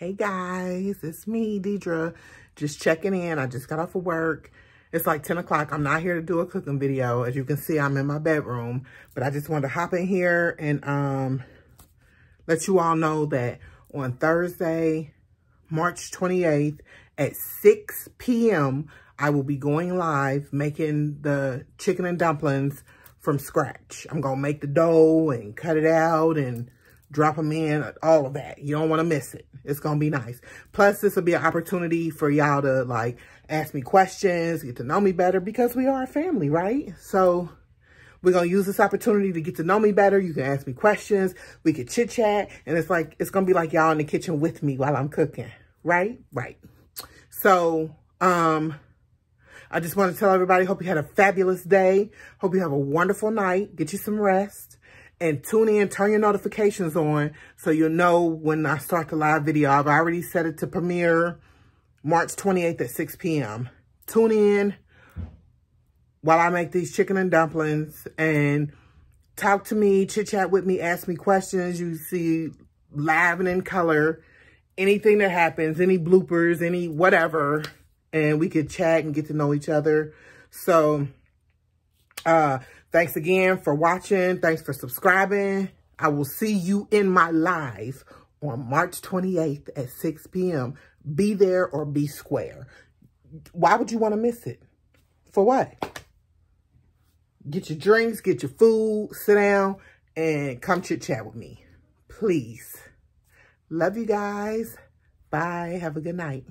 Hey guys, it's me, Deidre. Just checking in. I just got off of work. It's like 10 o'clock. I'm not here to do a cooking video. As you can see, I'm in my bedroom. But I just wanted to hop in here and um, let you all know that on Thursday, March 28th at 6 p.m., I will be going live making the chicken and dumplings from scratch. I'm going to make the dough and cut it out and drop them in, all of that. You don't want to miss it. It's going to be nice. Plus, this will be an opportunity for y'all to, like, ask me questions, get to know me better, because we are a family, right? So, we're going to use this opportunity to get to know me better. You can ask me questions. We can chit-chat. And it's like, it's going to be like y'all in the kitchen with me while I'm cooking, right? Right. So, um... I just want to tell everybody, hope you had a fabulous day. Hope you have a wonderful night. Get you some rest and tune in, turn your notifications on so you'll know when I start the live video. I've already set it to premiere March 28th at 6 p.m. Tune in while I make these chicken and dumplings and talk to me, chit chat with me, ask me questions. You see live and in color, anything that happens, any bloopers, any whatever, and we could chat and get to know each other. So, uh, Thanks again for watching. Thanks for subscribing. I will see you in my live on March 28th at 6 p.m. Be there or be square. Why would you want to miss it? For what? Get your drinks, get your food, sit down, and come chit-chat with me. Please. Love you guys. Bye. Have a good night.